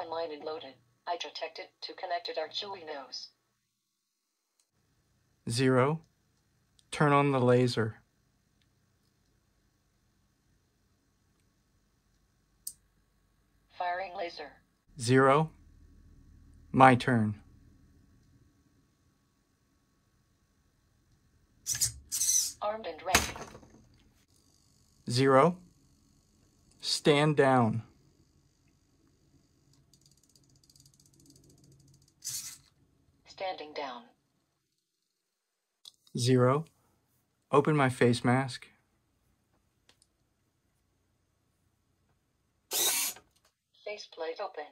Online and loaded. I detected two connected Arduinos. Zero. Turn on the laser. Firing laser. Zero. My turn. Armed and ready. Zero. Stand down. Standing down. Zero. Open my face mask. Faceplate open.